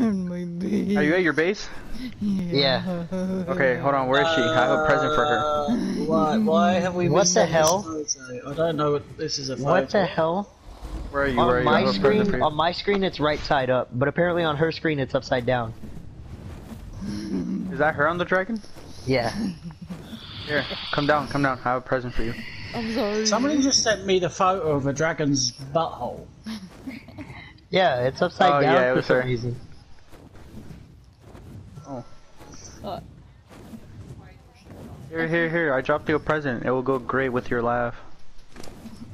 On my base. Are you at your base? Yeah. Okay, hold on. Where is she? I have a present for her. Uh, Why, why have we What been the hell? I don't know what this is a. What the hell? Where are you? Where are On you? I my have a present for screen, on my screen, it's right side up, but apparently on her screen, it's upside down. Is that her on the dragon? Yeah. Here, come down, come down. I have a present for you. I'm sorry. Somebody just sent me the photo of a dragon's butthole. Yeah, it's upside Oh, down yeah, it for was some her. reason. Here, here, here. I dropped you a present. It will go great with your laugh.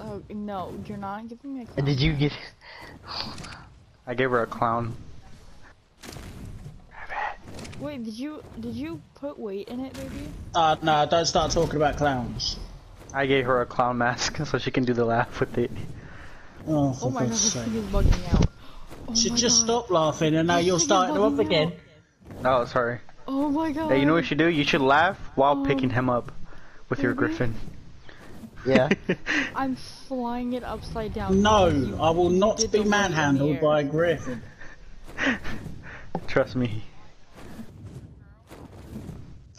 Oh no, you're not giving me a. Did you get? I gave her a clown. Wait, did you did you put weight in it, baby? Uh, no, don't start talking about clowns. I gave her a clown mask so she can do the laugh with it. Oh, Oh my god, God's this thing is bugging out. Oh Should my just god. stop laughing and now This you're thing starting off bugging again. out. Oh, sorry. Oh my god. Hey, you know what you should do? You should laugh while Um, picking him up with your griffin. Yeah. I'm flying it upside down. No, I will not be the weight in the manhandled by a griffin. Trust me.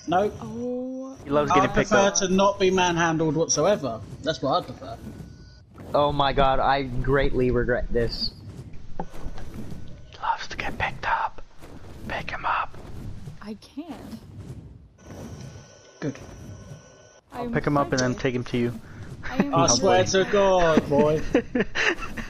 No, Oh. He loves I getting picked prefer up. to not be manhandled whatsoever. That's what I prefer. Oh my god, I greatly regret this. He loves to get picked up. Pick him up. I can't. Good. I'm Pick him up and then take him to you. I I swear to God, boy.